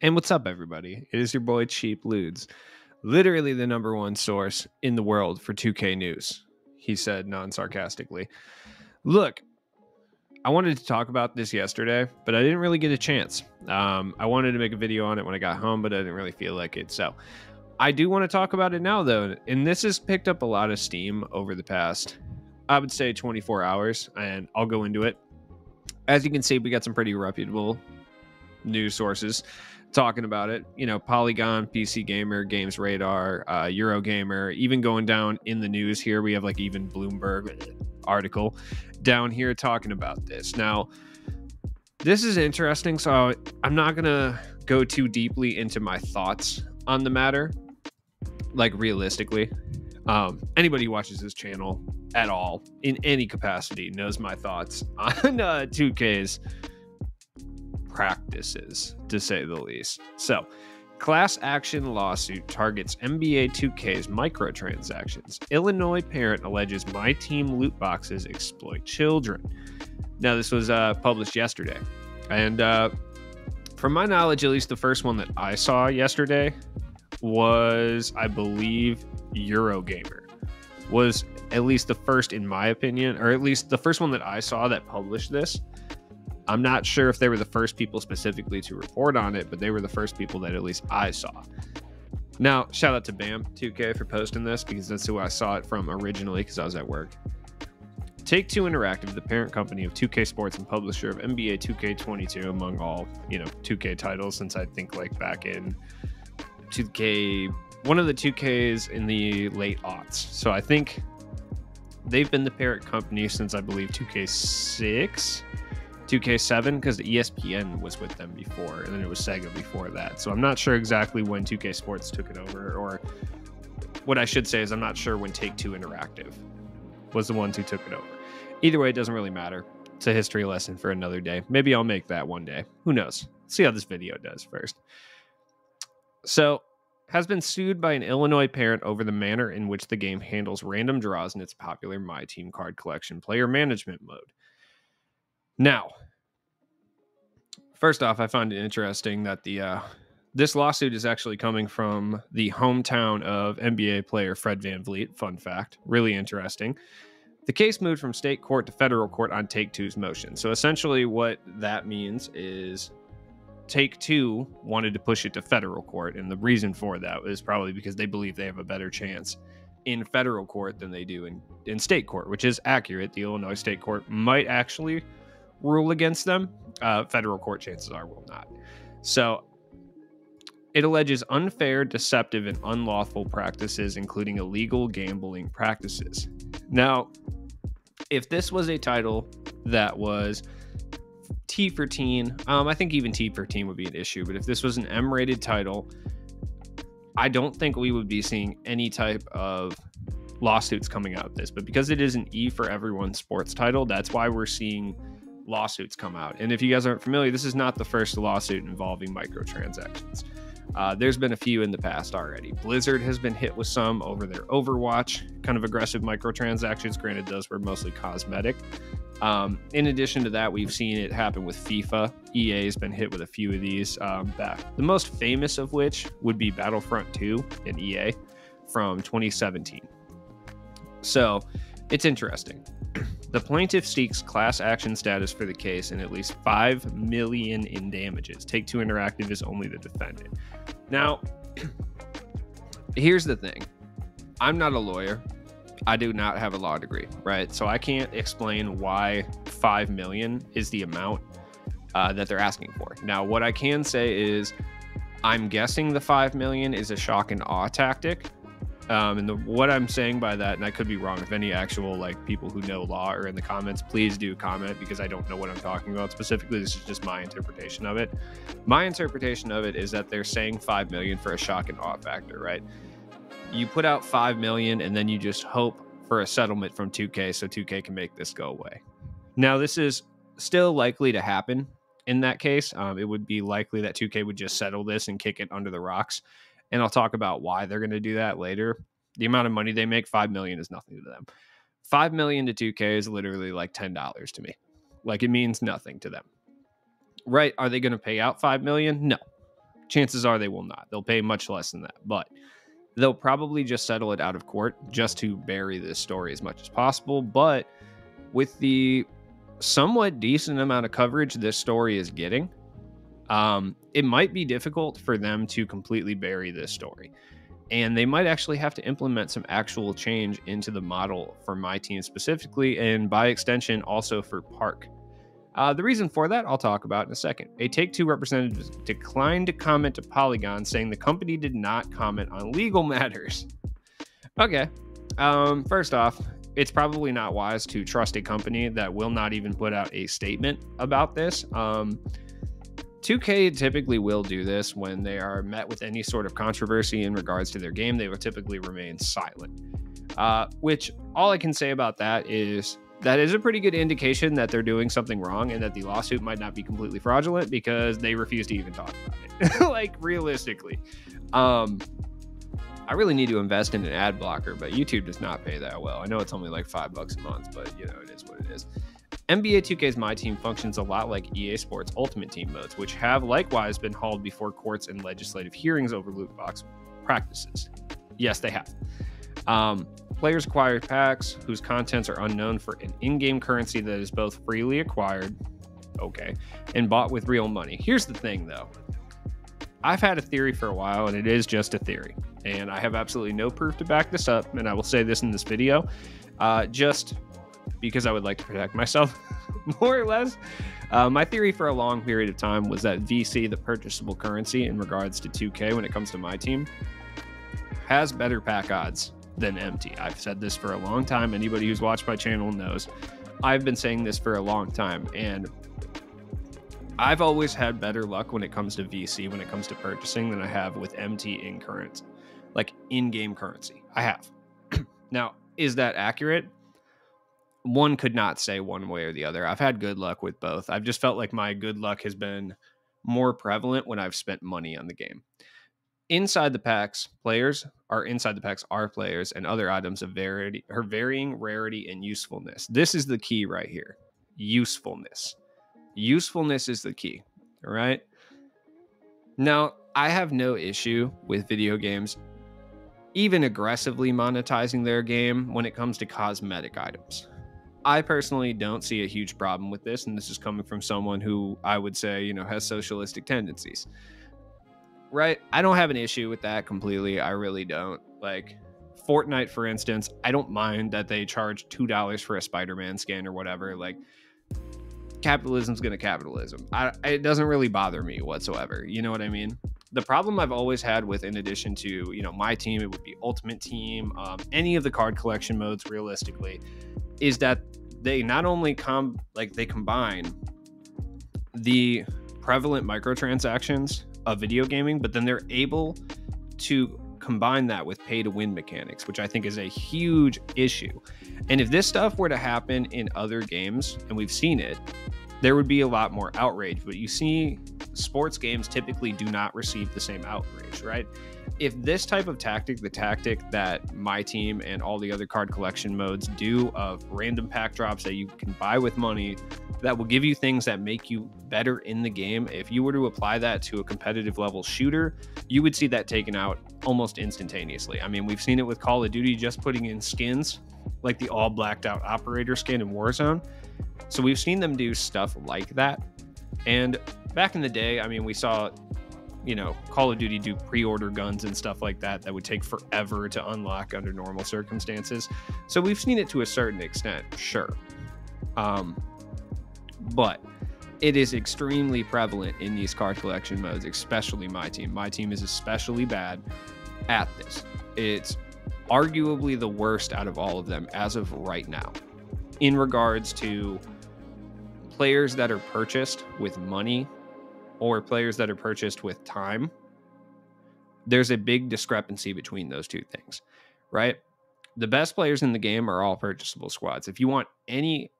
And what's up, everybody? It is your boy CheapLudez, literally the number one source in the world for 2K news, he said non sarcastically. Look, I wanted to talk about this yesterday, but I didn't really get a chance. Um, I wanted to make a video on it when I got home, but I didn't really feel like it. So I do want to talk about it now, though. And this has picked up a lot of steam over the past, I would say, 24 hours, and I'll go into it. As you can see, we got some pretty reputable news sources talking about it. You know, Polygon, PC Gamer, Games Radar, uh, Eurogamer, even going down in the news here. We have like even Bloomberg article down here talking about this. Now, this is interesting. So I'm not going to go too deeply into my thoughts on the matter, like realistically. Um, anybody who watches this channel at all in any capacity knows my thoughts on uh, 2K's practices, to say the least. So, class action lawsuit targets NBA 2K's microtransactions. Illinois parent alleges my team loot boxes exploit children. Now, this was uh, published yesterday. And uh, from my knowledge, at least the first one that I saw yesterday was, I believe, Eurogamer. Was at least the first, in my opinion, or at least the first one that I saw that published this. I'm not sure if they were the first people specifically to report on it, but they were the first people that at least I saw. Now, shout out to BAM 2K for posting this because that's who I saw it from originally because I was at work. Take Two Interactive, the parent company of 2K Sports and publisher of NBA 2K22, among all you know 2K titles, since I think like back in 2K, one of the 2Ks in the late aughts. So I think they've been the parent company since I believe 2K6 2K7 because ESPN was with them before, and then it was Sega before that. So I'm not sure exactly when 2K Sports took it over, or what I should say is I'm not sure when Take Two Interactive was the ones who took it over. Either way, it doesn't really matter. It's a history lesson for another day. Maybe I'll make that one day. Who knows? see how this video does first. So, has been sued by an Illinois parent over the manner in which the game handles random draws in its popular My Team card collection player management mode. Now, first off, I find it interesting that the uh, this lawsuit is actually coming from the hometown of NBA player Fred Van VanVleet. Fun fact, really interesting. The case moved from state court to federal court on Take Two's motion. So essentially, what that means is Take Two wanted to push it to federal court, and the reason for that is probably because they believe they have a better chance in federal court than they do in, in state court, which is accurate. The Illinois state court might actually rule against them. Uh, federal court chances are will not. So it alleges unfair, deceptive, and unlawful practices, including illegal gambling practices. Now, if this was a title that was T for teen, um, I think even T for teen would be an issue. But if this was an M rated title, I don't think we would be seeing any type of lawsuits coming out of this. But because it is an E for everyone sports title, that's why we're seeing lawsuits come out. And if you guys aren't familiar, this is not the first lawsuit involving microtransactions. Uh, there's been a few in the past already. Blizzard has been hit with some over their Overwatch, kind of aggressive microtransactions. Granted, those were mostly cosmetic. Um, in addition to that, we've seen it happen with FIFA. EA has been hit with a few of these. Um, the most famous of which would be Battlefront 2 in EA from 2017. So it's interesting. The plaintiff seeks class action status for the case and at least 5 million in damages. Take Two Interactive is only the defendant. Now, here's the thing. I'm not a lawyer. I do not have a law degree, right? So I can't explain why 5 million is the amount uh, that they're asking for. Now, what I can say is I'm guessing the 5 million is a shock and awe tactic um, and the, what I'm saying by that, and I could be wrong, if any actual like people who know law are in the comments, please do comment because I don't know what I'm talking about specifically. This is just my interpretation of it. My interpretation of it is that they're saying five million for a shock and awe factor, right? You put out five million, and then you just hope for a settlement from 2K so 2K can make this go away. Now, this is still likely to happen in that case. Um, it would be likely that 2K would just settle this and kick it under the rocks and I'll talk about why they're going to do that later. The amount of money they make, five million, is nothing to them. Five million to 2K is literally like ten dollars to me. Like it means nothing to them. Right? Are they going to pay out five million? No. Chances are they will not. They'll pay much less than that, but they'll probably just settle it out of court just to bury this story as much as possible. But with the somewhat decent amount of coverage this story is getting, um, it might be difficult for them to completely bury this story. And they might actually have to implement some actual change into the model for my team specifically, and by extension, also for Park. Uh, the reason for that, I'll talk about in a second. A Take Two representative declined to comment to Polygon, saying the company did not comment on legal matters. Okay. Um, first off, it's probably not wise to trust a company that will not even put out a statement about this. Um, 2K typically will do this when they are met with any sort of controversy in regards to their game. They will typically remain silent. Uh, which all I can say about that is that is a pretty good indication that they're doing something wrong and that the lawsuit might not be completely fraudulent because they refuse to even talk about it. like realistically. Um, I really need to invest in an ad blocker, but YouTube does not pay that well. I know it's only like five bucks a month, but you know, it is what it is. NBA 2K's My Team functions a lot like EA Sports Ultimate Team modes, which have likewise been hauled before courts and legislative hearings over loot box practices. Yes, they have. Um, players acquire packs whose contents are unknown for an in game currency that is both freely acquired, okay, and bought with real money. Here's the thing though I've had a theory for a while, and it is just a theory. And I have absolutely no proof to back this up. And I will say this in this video. Uh, just because I would like to protect myself, more or less. Uh, my theory for a long period of time was that VC, the purchasable currency in regards to 2K when it comes to my team, has better pack odds than MT. I've said this for a long time. Anybody who's watched my channel knows. I've been saying this for a long time. And I've always had better luck when it comes to VC, when it comes to purchasing, than I have with MT in current, like in game currency. I have. now, is that accurate? One could not say one way or the other. I've had good luck with both. I've just felt like my good luck has been more prevalent when I've spent money on the game. Inside the packs, players are inside the packs are players and other items of variety her varying rarity and usefulness. This is the key right here. Usefulness. Usefulness is the key. All right. Now, I have no issue with video games even aggressively monetizing their game when it comes to cosmetic items. I personally don't see a huge problem with this, and this is coming from someone who I would say, you know, has socialistic tendencies. Right? I don't have an issue with that completely. I really don't. Like Fortnite, for instance, I don't mind that they charge two dollars for a Spider-Man skin or whatever. Like capitalism's gonna capitalism. I, it doesn't really bother me whatsoever. You know what I mean? The problem I've always had with, in addition to you know my team, it would be Ultimate Team, um, any of the card collection modes. Realistically, is that they not only come like they combine the prevalent microtransactions of video gaming, but then they're able to combine that with pay to win mechanics, which I think is a huge issue. And if this stuff were to happen in other games, and we've seen it, there would be a lot more outrage. But you see, sports games typically do not receive the same outrage, right? if this type of tactic, the tactic that my team and all the other card collection modes do of random pack drops that you can buy with money that will give you things that make you better in the game, if you were to apply that to a competitive level shooter, you would see that taken out almost instantaneously. I mean, we've seen it with Call of Duty just putting in skins like the all blacked out operator skin in Warzone. So we've seen them do stuff like that. And back in the day, I mean, we saw you know, Call of Duty do pre order guns and stuff like that that would take forever to unlock under normal circumstances. So we've seen it to a certain extent, sure. Um, but it is extremely prevalent in these card collection modes, especially my team. My team is especially bad at this. It's arguably the worst out of all of them as of right now in regards to players that are purchased with money or players that are purchased with time, there's a big discrepancy between those two things, right? The best players in the game are all purchasable squads. If you want any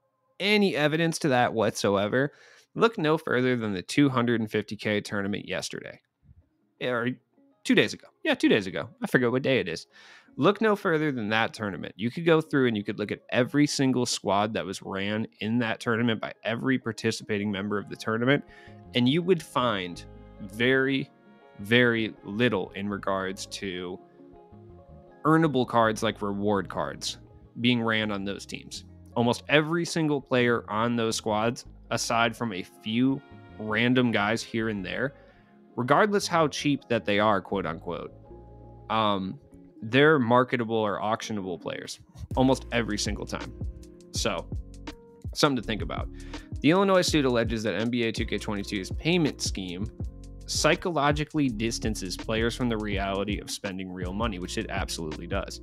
any evidence to that whatsoever, look no further than the 250k tournament yesterday. Or 2 days ago. Yeah, 2 days ago. I forget what day it is. Look no further than that tournament. You could go through and you could look at every single squad that was ran in that tournament by every participating member of the tournament, and you would find very, very little in regards to earnable cards like reward cards being ran on those teams. Almost every single player on those squads, aside from a few random guys here and there, regardless how cheap that they are, quote unquote, um, they're marketable or auctionable players almost every single time. So, something to think about. The Illinois suit alleges that NBA 2K22's payment scheme psychologically distances players from the reality of spending real money, which it absolutely does.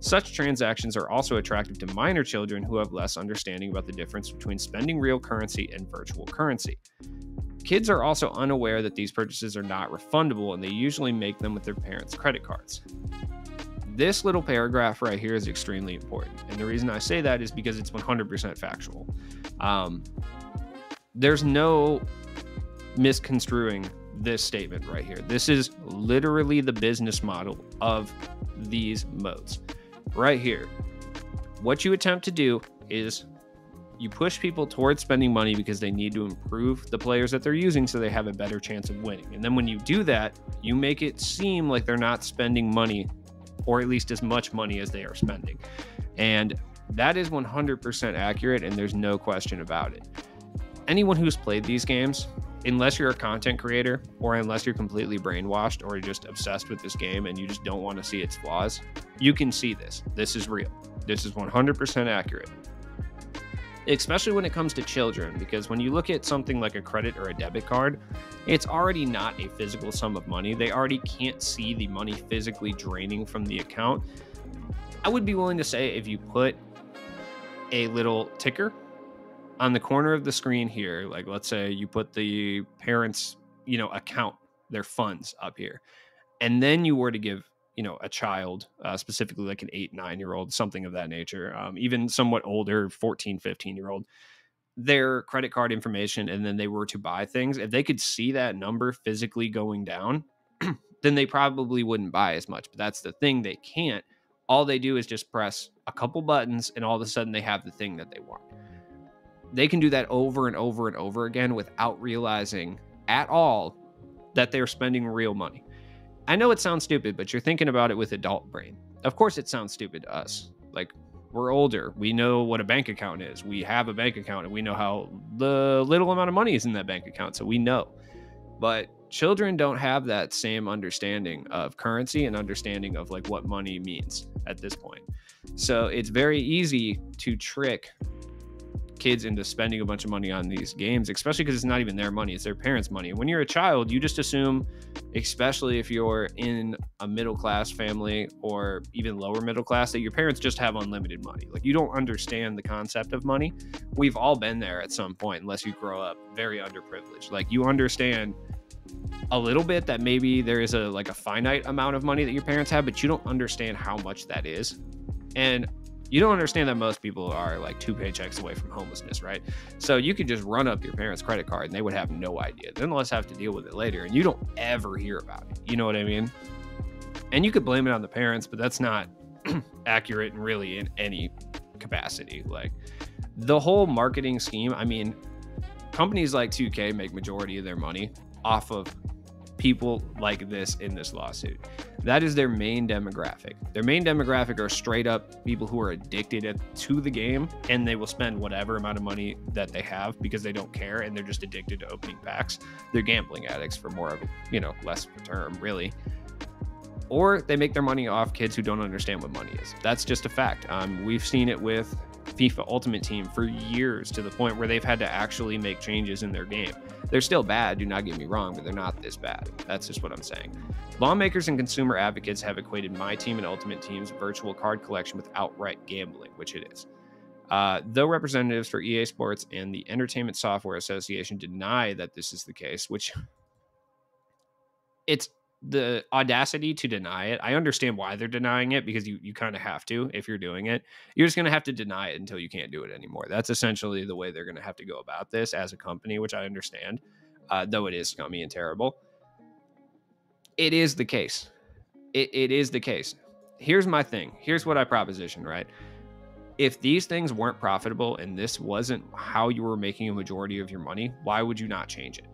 Such transactions are also attractive to minor children who have less understanding about the difference between spending real currency and virtual currency. Kids are also unaware that these purchases are not refundable and they usually make them with their parents' credit cards. This little paragraph right here is extremely important. And the reason I say that is because it's 100% factual. Um, there's no misconstruing this statement right here. This is literally the business model of these modes. Right here. What you attempt to do is you push people towards spending money because they need to improve the players that they're using so they have a better chance of winning. And then when you do that, you make it seem like they're not spending money or at least as much money as they are spending. And that is 100% accurate and there's no question about it. Anyone who's played these games unless you're a content creator or unless you're completely brainwashed or just obsessed with this game and you just don't want to see its flaws, you can see this. This is real. This is 100% accurate. Especially when it comes to children, because when you look at something like a credit or a debit card, it's already not a physical sum of money. They already can't see the money physically draining from the account. I would be willing to say if you put a little ticker on the corner of the screen here, like let's say you put the parents, you know, account, their funds up here, and then you were to give, you know, a child, uh, specifically like an eight, nine year old, something of that nature, um, even somewhat older, 14, 15 year old, their credit card information, and then they were to buy things, if they could see that number physically going down, then they probably wouldn't buy as much. But that's the thing, they can't. All they do is just press a couple buttons, and all of a sudden they have the thing that they want they can do that over and over and over again without realizing at all that they're spending real money. I know it sounds stupid, but you're thinking about it with adult brain. Of course, it sounds stupid to us. Like, we're older. We know what a bank account is. We have a bank account and we know how the little amount of money is in that bank account. So we know. But children don't have that same understanding of currency and understanding of like what money means at this point. So it's very easy to trick kids into spending a bunch of money on these games, especially because it's not even their money, it's their parents' money. When you're a child, you just assume, especially if you're in a middle class family or even lower middle class, that your parents just have unlimited money. Like you don't understand the concept of money. We've all been there at some point, unless you grow up very underprivileged. Like you understand a little bit that maybe there is a like a finite amount of money that your parents have, but you don't understand how much that is. And you don't understand that most people are like two paychecks away from homelessness, right? So you could just run up your parents' credit card and they would have no idea. Then let's have to deal with it later. And you don't ever hear about it. You know what I mean? And you could blame it on the parents, but that's not accurate and really in any capacity. Like the whole marketing scheme, I mean, companies like 2K make majority of their money off of people like this in this lawsuit. That is their main demographic. Their main demographic are straight up people who are addicted to the game and they will spend whatever amount of money that they have because they don't care and they're just addicted to opening packs. They're gambling addicts for more of a, you know, less term, really. Or they make their money off kids who don't understand what money is. That's just a fact. Um, we've seen it with FIFA Ultimate Team for years to the point where they've had to actually make changes in their game. They're still bad, do not get me wrong, but they're not this bad. That's just what I'm saying. Lawmakers and consumer advocates have equated My Team and Ultimate Team's virtual card collection with outright gambling, which it is. Uh, though representatives for EA Sports and the Entertainment Software Association deny that this is the case, which it's the audacity to deny it. I understand why they're denying it because you you kind of have to if you're doing it. You're just going to have to deny it until you can't do it anymore. That's essentially the way they're going to have to go about this as a company, which I understand, uh, though it is scummy and terrible. It is the case. It, it is the case. Here's my thing. Here's what I proposition, right? If these things weren't profitable and this wasn't how you were making a majority of your money, why would you not change it?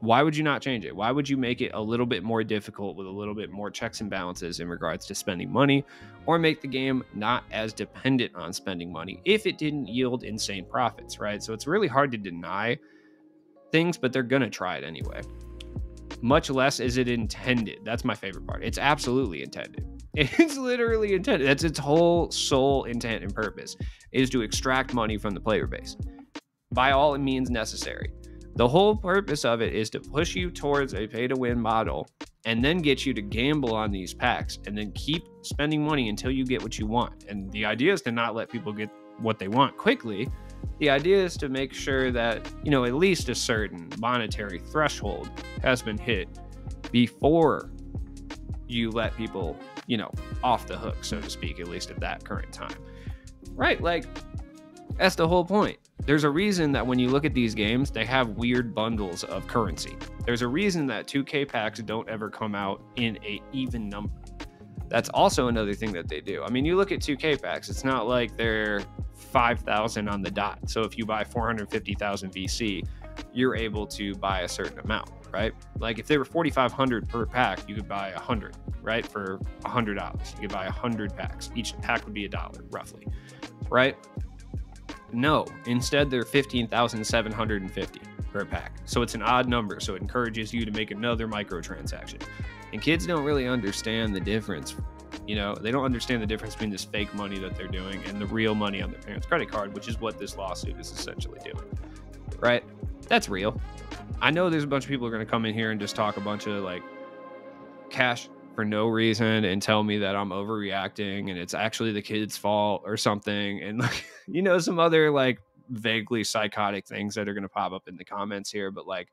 Why would you not change it? Why would you make it a little bit more difficult with a little bit more checks and balances in regards to spending money or make the game not as dependent on spending money if it didn't yield insane profits, right? So it's really hard to deny things, but they're going to try it anyway. Much less is it intended. That's my favorite part. It's absolutely intended. It's literally intended. That's its whole sole intent and purpose is to extract money from the player base by all means necessary. The whole purpose of it is to push you towards a pay to win model and then get you to gamble on these packs and then keep spending money until you get what you want. And the idea is to not let people get what they want quickly. The idea is to make sure that, you know, at least a certain monetary threshold has been hit before you let people, you know, off the hook, so to speak, at least at that current time. Right? Like, that's the whole point. There's a reason that when you look at these games, they have weird bundles of currency. There's a reason that 2K packs don't ever come out in a even number. That's also another thing that they do. I mean, you look at 2K packs, it's not like they're 5,000 on the dot. So if you buy 450,000 VC, you're able to buy a certain amount, right? Like if they were 4,500 per pack, you could buy 100, right? For $100. You could buy 100 packs. Each pack would be a dollar, roughly, right? No, instead they're 15,750 per pack. So it's an odd number, so it encourages you to make another microtransaction. And kids don't really understand the difference. You know, they don't understand the difference between this fake money that they're doing and the real money on their parents' credit card, which is what this lawsuit is essentially doing. Right? That's real. I know there's a bunch of people are going to come in here and just talk a bunch of like cash for no reason and tell me that I'm overreacting and it's actually the kid's fault or something. And like, you know, some other like vaguely psychotic things that are going to pop up in the comments here. But like,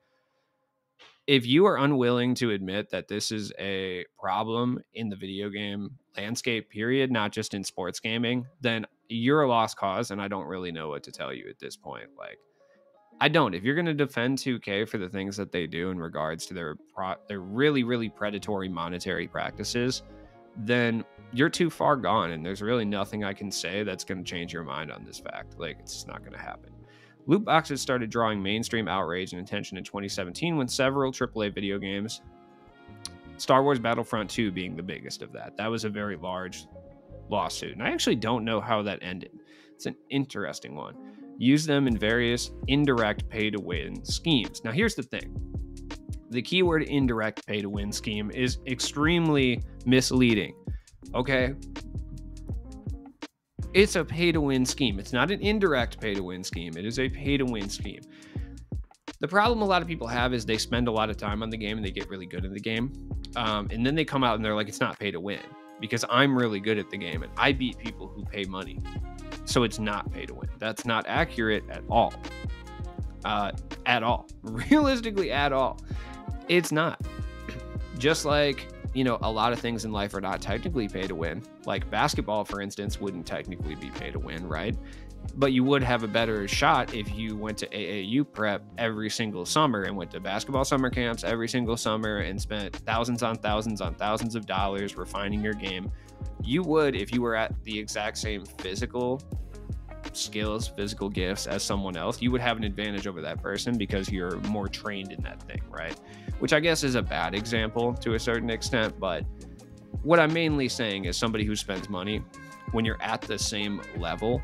if you are unwilling to admit that this is a problem in the video game landscape, period, not just in sports gaming, then you're a lost cause. And I don't really know what to tell you at this point. Like, I don't. If you're going to defend 2K for the things that they do in regards to their pro- their really really predatory monetary practices, then you're too far gone and there's really nothing I can say that's going to change your mind on this fact. Like it's just not going to happen. Loot boxes started drawing mainstream outrage and attention in 2017 when several AAA video games, Star Wars Battlefront 2 being the biggest of that. That was a very large lawsuit. And I actually don't know how that ended. It's an interesting one use them in various indirect pay to win schemes. Now, here's the thing the keyword indirect pay to win scheme is extremely misleading. Okay. It's a pay to win scheme. It's not an indirect pay to win scheme, it is a pay to win scheme. The problem a lot of people have is they spend a lot of time on the game and they get really good at the game. Um, and then they come out and they're like, it's not pay to win because I'm really good at the game and I beat people who pay money. So it's not pay to win. That's not accurate at all. Uh, at all. Realistically, at all. It's not. Just like, you know, a lot of things in life are not technically pay to win. Like basketball, for instance, wouldn't technically be pay to win, right? But you would have a better shot if you went to AAU prep every single summer and went to basketball summer camps every single summer and spent thousands on thousands on thousands of dollars refining your game you would if you were at the exact same physical skills, physical gifts as someone else, you would have an advantage over that person because you're more trained in that thing, right? Which I guess is a bad example to a certain extent, but what I'm mainly saying is somebody who spends money when you're at the same level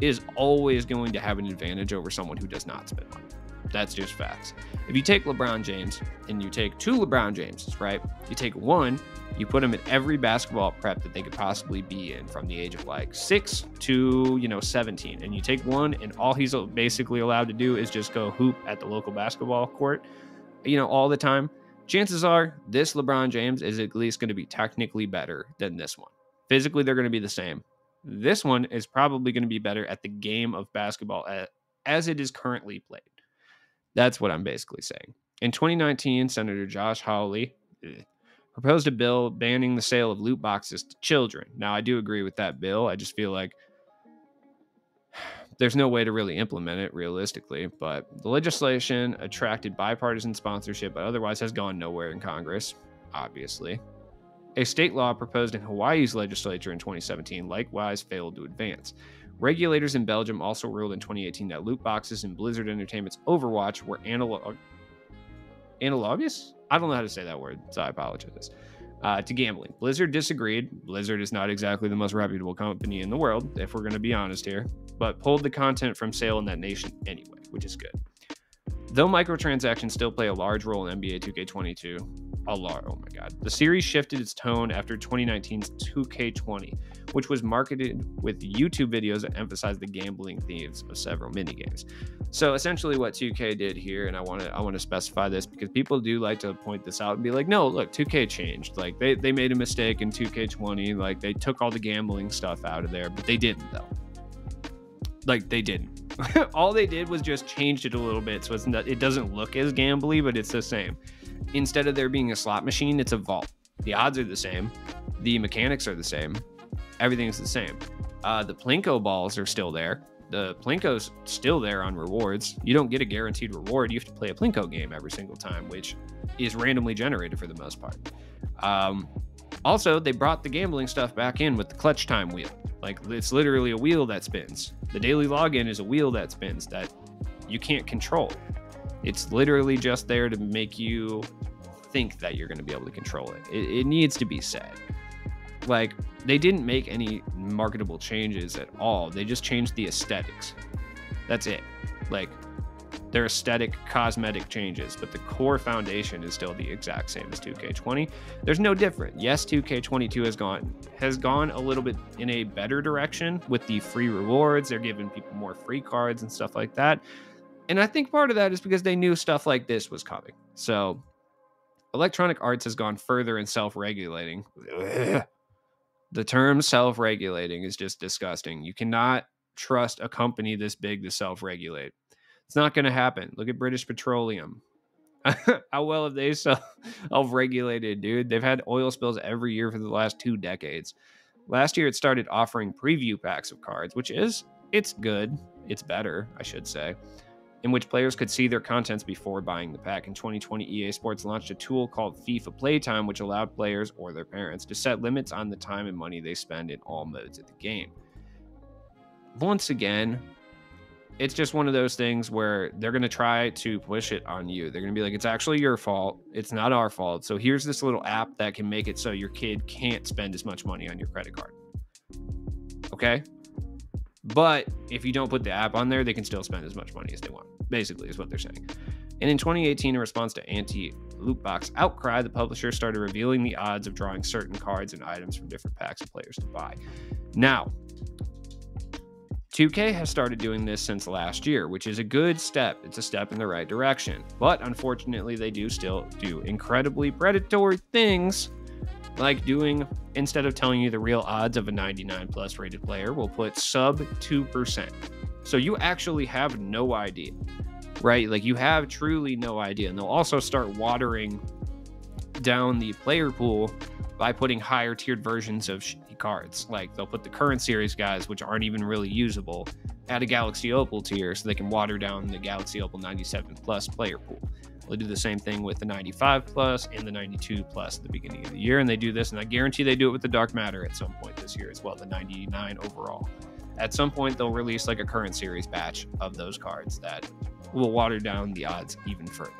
is always going to have an advantage over someone who does not spend money. That's just facts. If you take LeBron James and you take two LeBron Jameses, right? You take one, you put them in every basketball prep that they could possibly be in from the age of like six to, you know, 17. And you take one, and all he's basically allowed to do is just go hoop at the local basketball court, you know, all the time. Chances are this LeBron James is at least going to be technically better than this one. Physically, they're going to be the same. This one is probably going to be better at the game of basketball as it is currently played. That's what I'm basically saying. In 2019, Senator Josh Hawley eh, proposed a bill banning the sale of loot boxes to children. Now, I do agree with that bill. I just feel like there's no way to really implement it realistically, but the legislation attracted bipartisan sponsorship, but otherwise has gone nowhere in Congress, obviously. A state law proposed in Hawaii's legislature in 2017 likewise failed to advance. Regulators in Belgium also ruled in 2018 that loot boxes in Blizzard Entertainment's Overwatch were analog analogous. I don't know how to say that word, so I apologize. Uh, to gambling. Blizzard disagreed. Blizzard is not exactly the most reputable company in the world, if we're going to be honest here, but pulled the content from sale in that nation anyway, which is good. Though microtransactions still play a large role in NBA 2K22, a lot, oh my god, the series shifted its tone after 2019's 2K20, which was marketed with YouTube videos that emphasized the gambling themes of several minigames. So essentially, what 2K did here, and I want to I want to specify this because people do like to point this out and be like, no, look, 2K changed. Like they they made a mistake in 2K20. Like they took all the gambling stuff out of there, but they didn't though. Like they didn't. all they did was just changed it a little bit so it's not, it doesn't look as gambly, but it's the same. Instead of there being a slot machine, it's a vault. The odds are the same, the mechanics are the same, everything's the same. Uh, the Plinko balls are still there. The Plinko's still there on rewards. You don't get a guaranteed reward. You have to play a Plinko game every single time, which is randomly generated for the most part. Um, also, they brought the gambling stuff back in with the clutch time wheel. Like it's literally a wheel that spins. The daily login is a wheel that spins that you can't control. It's literally just there to make you think that you're going to be able to control it. it. It needs to be said. Like they didn't make any marketable changes at all. They just changed the aesthetics. That's it. Like they're aesthetic, cosmetic changes, but the core foundation is still the exact same as 2K20. There's no different. Yes, 2K22 has gone has gone a little bit in a better direction with the free rewards. They're giving people more free cards and stuff like that. And I think part of that is because they knew stuff like this was coming. So Electronic Arts has gone further in self-regulating. The term self-regulating is just disgusting. You cannot trust a company this big to self-regulate. It's not going to happen. Look at British Petroleum. How well have they self regulated, dude? They've had oil spills every year for the last two decades. Last year, it started offering preview packs of cards, which is it's good. It's better, I should say, in which players could see their contents before buying the pack. In 2020, EA Sports launched a tool called FIFA Playtime, which allowed players or their parents to set limits on the time and money they spend in all modes of the game. Once again, it's just one of those things where they're going to try to push it on you. They're going to be like, it's actually your fault. It's not our fault. So here's this little app that can make it so your kid can't spend as much money on your credit card. Okay. But if you don't put the app on there, they can still spend as much money as they want, basically, is what they're saying. And in 2018, in response to anti loot box outcry, the publisher started revealing the odds of drawing certain cards and items from different packs of players to buy. Now, 2K has started doing this since last year, which is a good step. It's a step in the right direction. But unfortunately, they do still do incredibly predatory things like doing instead of telling you the real odds of a 99 plus rated player, we'll put sub 2%. So you actually have no idea, right? Like you have truly no idea. And they'll also start watering down the player pool by putting higher tiered versions of shitty cards. Like they'll put the current series guys, which aren't even really usable, at a Galaxy Opal tier so they can water down the Galaxy Opal 97 Plus player pool. They'll do the same thing with the 95 Plus and the 92 Plus at the beginning of the year, and they do this, and I guarantee they do it with the Dark Matter at some point this year as well, the 99 overall. At some point, they'll release like a current series batch of those cards that will water down the odds even further.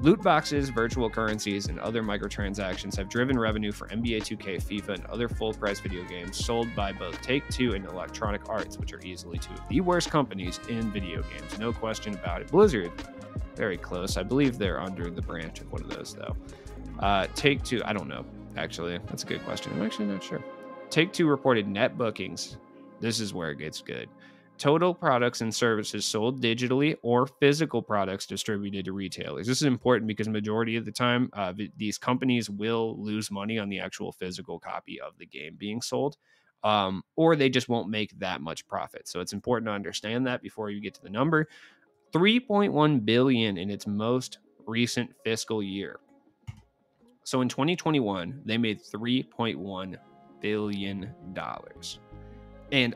Loot boxes, virtual currencies, and other microtransactions have driven revenue for NBA 2K, FIFA, and other full price video games sold by both Take Two and Electronic Arts, which are easily two of the worst companies in video games. No question about it. Blizzard, very close. I believe they're under the branch of one of those, though. Uh, Take Two, I don't know, actually. That's a good question. I'm actually not sure. Take Two reported net bookings. This is where it gets good total products and services sold digitally or physical products distributed to retailers. This is important because majority of the time, uh, these companies will lose money on the actual physical copy of the game being sold, um, or they just won't make that much profit. So it's important to understand that before you get to the number. 3.1 billion in its most recent fiscal year. So in 2021, they made 3.1 billion dollars. And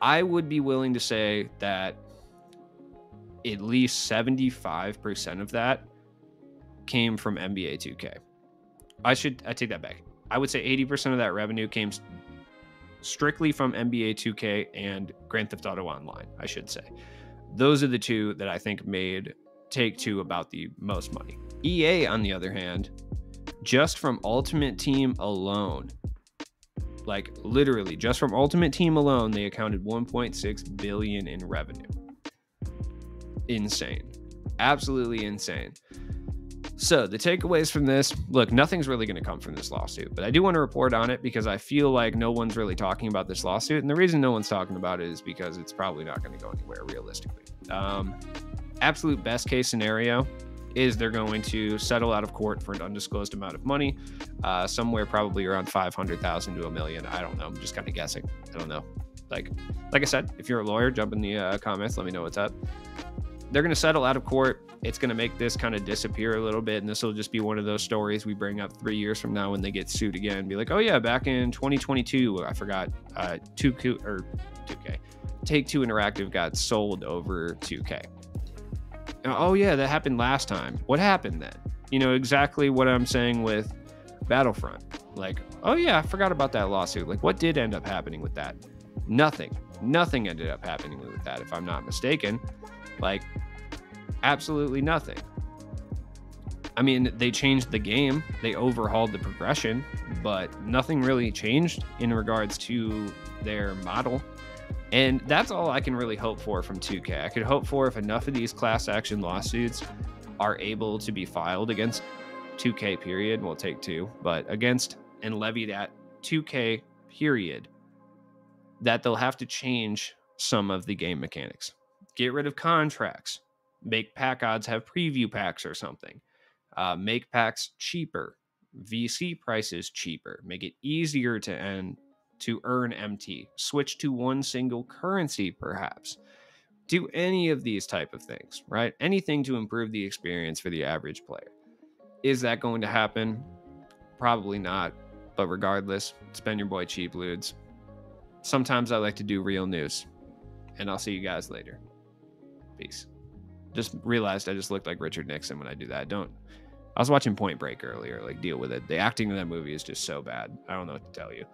I would be willing to say that at least 75% of that came from NBA 2K. I should I take that back. I would say 80% of that revenue came strictly from NBA 2K and Grand Theft Auto Online, I should say. Those are the two that I think made Take Two about the most money. EA, on the other hand, just from Ultimate Team alone, like literally just from Ultimate Team alone, they accounted 1.6 billion in revenue. Insane. Absolutely insane. So, the takeaways from this look, nothing's really going to come from this lawsuit, but I do want to report on it because I feel like no one's really talking about this lawsuit. And the reason no one's talking about it is because it's probably not going to go anywhere realistically. Um, absolute best case scenario is they're going to settle out of court for an undisclosed amount of money, uh, somewhere probably around 500,000 to a million. I don't know. I'm just kind of guessing. I don't know. Like, like I said, if you're a lawyer, jump in the uh, comments. Let me know what's up. They're going to settle out of court. It's going to make this kind of disappear a little bit, and this will just be one of those stories we bring up three years from now when they get sued again. Be like, oh yeah, back in 2022, I forgot uh, two or 2K, Take Two Interactive got sold over 2K oh yeah, that happened last time. What happened then? You know exactly what I'm saying with Battlefront. Like, oh yeah, I forgot about that lawsuit. Like, what did end up happening with that? Nothing. Nothing ended up happening with that, if I'm not mistaken. Like, absolutely nothing. I mean, they changed the game, they overhauled the progression, but nothing really changed in regards to their model and that's all I can really hope for from 2K. I could hope for if enough of these class action lawsuits are able to be filed against 2K period, we'll take two, but against and levied at 2K period, that they'll have to change some of the game mechanics. Get rid of contracts, make pack odds have preview packs or something, uh, make packs cheaper, VC prices cheaper, make it easier to end to earn MT, switch to one single currency perhaps. Do any of these type of things, right? Anything to improve the experience for the average player. Is that going to happen? Probably not. But regardless, spend your boy CheapLudez. Sometimes I like to do real news. And I'll see you guys later. Peace. Just realized I just looked like Richard Nixon when I do that. Don't I was watching Point Break earlier, like deal with it. The acting in that movie is just so bad. I don't know what to tell you.